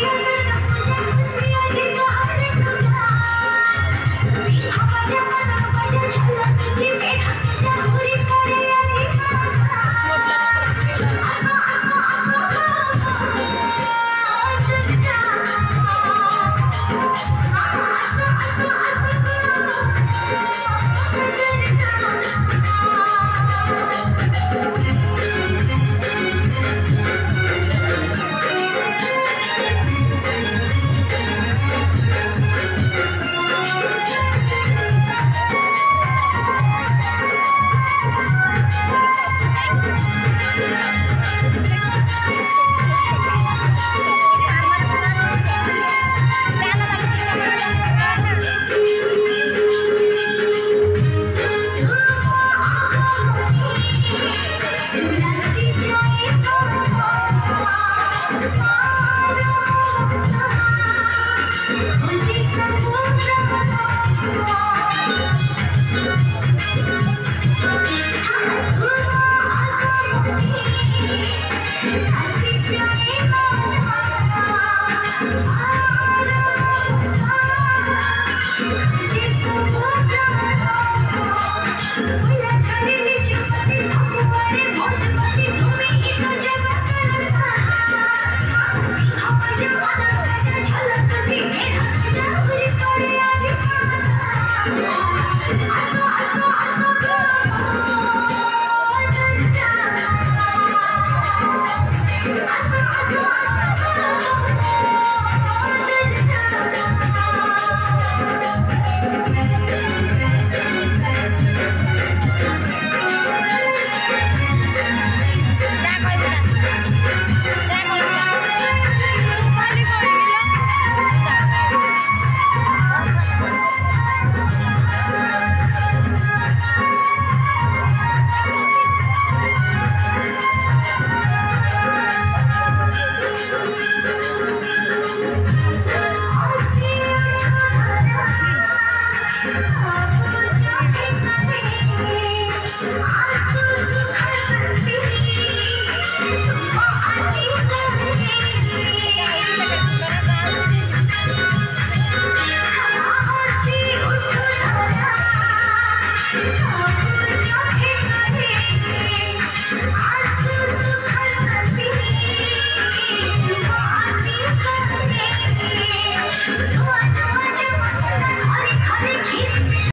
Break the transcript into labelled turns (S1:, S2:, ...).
S1: Oh I